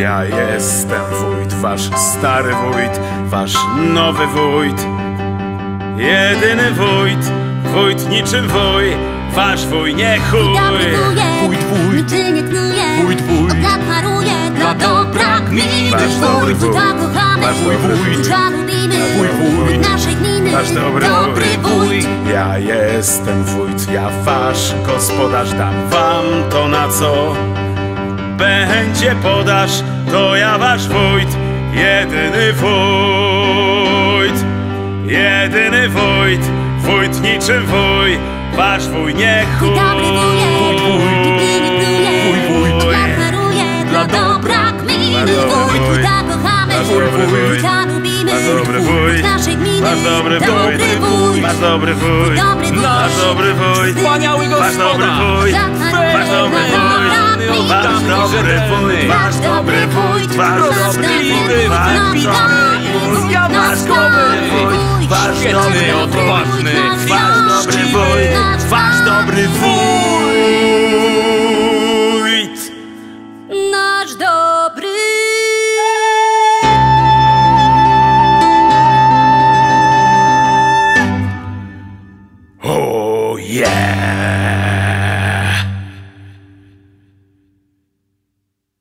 Ja jestem wójt, wasz stary wójt, wasz nowy wójt. Jedyny wójt, wójt niczym wuj, wasz wuj nie chuj. Wójt, wójt, niczy nie knuje Wójt, wójt. Od lat paruje dla dobra gminy Wasz dobry Wójt, wójt. Wasz dobry wójt. Wójta lubimy Wójt, wójt. Naszej gminy Wasz dobry Dobry wójt. wójt Ja jestem wójt, ja wasz gospodarz, dam wam to na co będzie podasz, to ja wasz wójt, jedyny wójt, jedyny wójt, wójt niczym wuj, wasz wuj nie chuj. Dobry wujek Wójt, wójt. Lat paruje dla dobra gminy. Wójt, wójt. wójta kochamy wójt. Wójta lubimy wójt. Naszej gminy. Masz dobry wójt, Dobry wójt masz dobry wójt, Dobry wójt masz dobry wójt, Wspaniały masz dobry dobry wójt, wasz dobry wójt, wasz dobrliwy, wasz ja dobry wójt, wasz dobry wuj, wasz dobry wójt, wasz dobry wuj, Nasz dobry yeah!